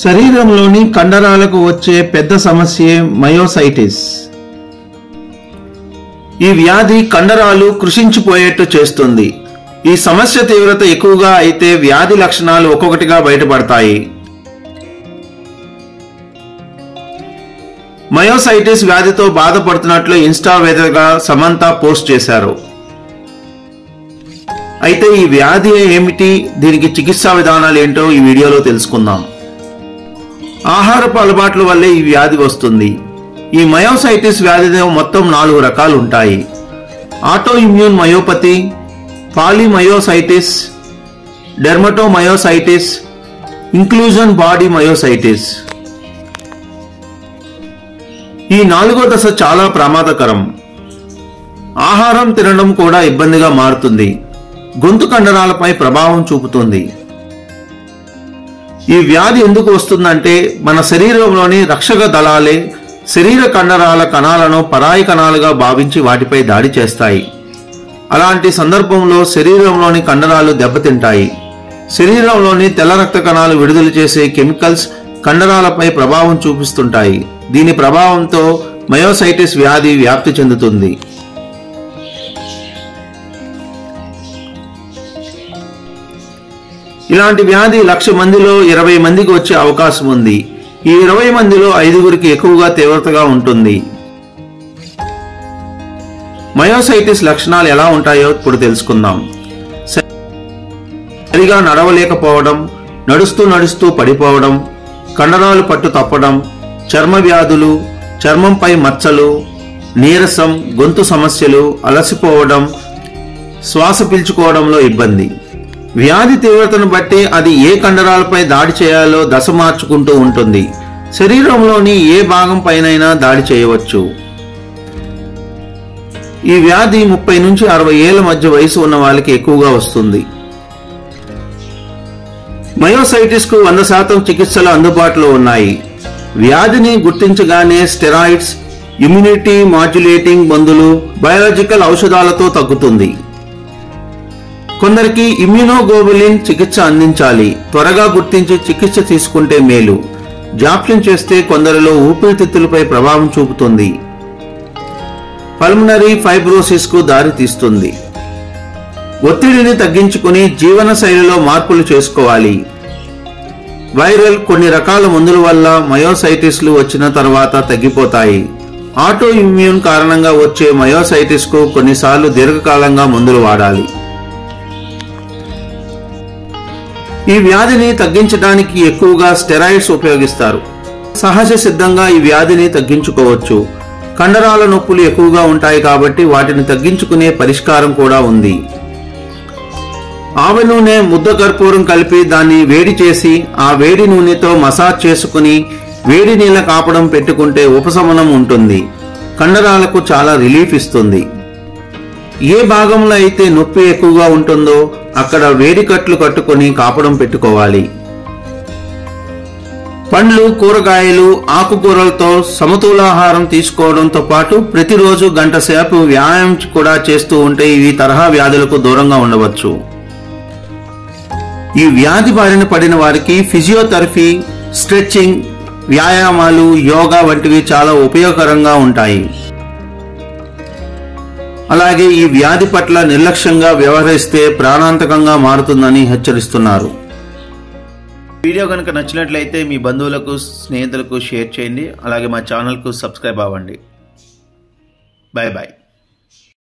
శరీరంలోని కండరాలకు వచ్చే పెద్ద సమస్యే మయోసైటిస్. ఈ వ్యాధి కండరాలు కృషించిపోయేట్టు చేస్తుంది. ఈ సమస్య తీవ్రత ఎక్కువగా అయితే వ్యాధి లక్షణాలు ఒక్కొక్కటిగా బయటపడతాయి. మయోసైటిస్ వ్యాధితో బాధపడుతున్నట్లు ఇన్స్టా వేదికగా సమంత పోస్ట్ చేశారు. అయితే ఈ వ్యాధి ఏమిటి? దీనికి చికిత్సా విధానాలు ఏంటో ఈ వీడియోలో తెలుసుకుందాం. ఆహారపు అలవాట్ల వల్లే ఈ వ్యాధి వస్తుంది. ఈ మయోసైటిస్ వ్యాధిలో మొత్తం నాలుగు రకాలు ఉంటాయి auto immune myopathy polymyositis dermatomyositis inclusion body myositis. ఈ నాలుగో దశ చాలా ప్రమాదకరం. ఆహారం తినడం కూడా ఇబ్బందిగా మారుతుంది. గొంతు కండరాలపై ప్రభావం చూపుతుంది. ఈ వ్యాధి ఎందుకు వస్తుందంటే మన శరీరంలోని రక్షక దళాలే శరీర కండరాల కణాలను పరాయి కణాలుగా భావించి వాటిపై దాడి చేస్తాయి. అలాంటి సందర్భంలో శరీరంలోని కండరాలు దెబ్బతింటాయి. శరీరంలోని తెల్ల రక్త కణాలు విడుదల చేసే కెమికల్స్ కండరాలపై ప్రభావం చూపిస్తుంటాయి. దీని ప్రభావంతో మయోసైటిస్ వ్యాధి వ్యాప్తి చెందుతుంది. ఇలాంటి వ్యాధి లక్ష మందిలో ఇరవై మందికి వచ్చే అవకాశం ఉంది. ఈ ఇరవై మందిలో ఐదుగురికి ఎక్కువగా తీవ్రతగా ఉంటుంది. మయోసైటిస్ లక్షణాలు ఎలా ఉంటాయో ఇప్పుడు తెలుసుకుందాం. సరిగా నడవలేకపోవడం నడుస్తూ నడుస్తూ పడిపోవడం కండరాలు పట్టు తప్పడం చర్మ వ్యాధులు చర్మంపై మచ్చలు నీరసం గొంతు సమస్యలు అలసిపోవడం శ్వాస పీల్చుకోవడంలో ఇబ్బంది. వ్యాధి తీవ్రతను బట్టి అది ఏ కండరాలపై దాడి చేయాలో దశ మార్చుకుంటూ ఉంటుంది. శరీరంలోని ఏ భాగం పైనైనా దాడి చేయవచ్చు. ఈ వ్యాధి ముప్పై నుంచి అరవై ఏళ్ళ మధ్య వయసు ఉన్న వాళ్ళకి ఎక్కువగా వస్తుంది. మయోసైటిస్కు వంద శాతం చికిత్సలు అందుబాటులో ఉన్నాయి. వ్యాధిని గుర్తించగానే స్టెరాయిడ్స్ ఇమ్యూనిటీ మాడ్యులేటింగ్ మందులు బయాలజికల్ ఔషధాలతో తగ్గుతుంది. కొందరికి ఇమ్యూనోగోబులిన్ చికిత్స అందించాలి. త్వరగా గుర్తించి చికిత్స తీసుకుంటే మేలు. జాప్యం చేస్తే కొందరిలో ఊపిరితిత్తులపై ప్రభావం చూపుతుంది. పల్మనరీ ఫైబ్రోసిస్కు ఒత్తిడిని తగ్గించుకుని జీవన శైలిలో మార్పులు చేసుకోవాలి. వైరల్ కొన్ని రకాల మందుల వల్ల మయోసైటిస్లు వచ్చిన తర్వాత తగ్గిపోతాయి. ఆటో ఇమ్యూన్ కారణంగా వచ్చే మయోసైటిస్కు కొన్నిసార్లు దీర్ఘకాలంగా మందులు వాడాలి. ఈ వ్యాధిని తగ్గించడానికి ఎక్కువగా స్టెరాయిడ్స్ ఉపయోగిస్తారు. సహజ సిద్ధంగా ఈ వ్యాధిని తగ్గించుకోవచ్చు. కండరాల నొప్పులు ఎక్కువగా ఉంటాయి కాబట్టి వాటిని తగ్గించుకునే పరిష్కారం కూడా ఉంది. ఆవ నూనె ముద్ద కర్పూరం కలిపి దాన్ని వేడి చేసి ఆ వేడి నూనెతో మసాజ్ చేసుకుని వేడి నీళ్ళ కాపడం పెట్టుకుంటే ఉపశమనం ఉంటుంది. కండరాలకు చాలా రిలీఫ్ ఇస్తుంది. ఏ భాగంలో అయితే నొప్పి ఎక్కువగా ఉంటుందో అక్కడ వేడికట్లు కట్టుకొని కాపడం పెట్టుకోవాలి. పండ్లు కూరగాయలు ఆకుకూరలతో సమతూలాహారం తీసుకోవడంతో పాటు ప్రతిరోజు గంట సేపు వ్యాయామం కూడా చేస్తూ ఉంటే ఇవి తరహా వ్యాధులకు దూరంగా ఉండవచ్చు. ఈ వ్యాధి బారిన పడిన వారికి ఫిజియోథెరపీ స్ట్రెచ్చింగ్ వ్యాయామాలు యోగా వంటివి చాలా ఉపయోగకరంగా ఉంటాయి. అలాగే ఈ వ్యాధి పట్ల నిర్లక్ష్యంగా వ్యవహరిస్తే ప్రాణాంతకంగా మారుతుందని హెచ్చరిస్తున్నారు. వీడియో కనుక నచ్చినట్లయితే మీ బంధువులకు స్నేహితులకు షేర్ చేయండి. అలాగే మా ఛానల్కు సబ్స్క్రైబ్ అవ్వండి. Bye bye